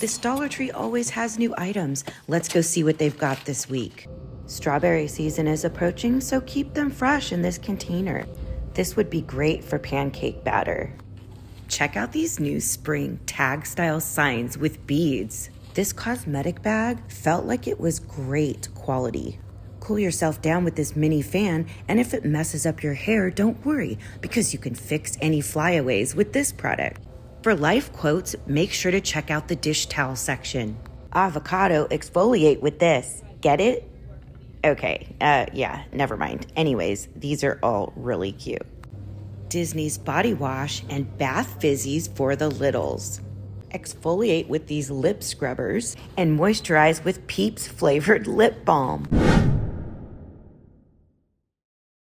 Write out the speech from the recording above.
This Dollar Tree always has new items. Let's go see what they've got this week. Strawberry season is approaching, so keep them fresh in this container. This would be great for pancake batter. Check out these new spring tag style signs with beads. This cosmetic bag felt like it was great quality. Cool yourself down with this mini fan, and if it messes up your hair, don't worry because you can fix any flyaways with this product. For life quotes, make sure to check out the dish towel section. Avocado exfoliate with this. Get it? Okay, uh, yeah, never mind. Anyways, these are all really cute. Disney's body wash and bath fizzies for the littles. Exfoliate with these lip scrubbers and moisturize with Peeps flavored lip balm.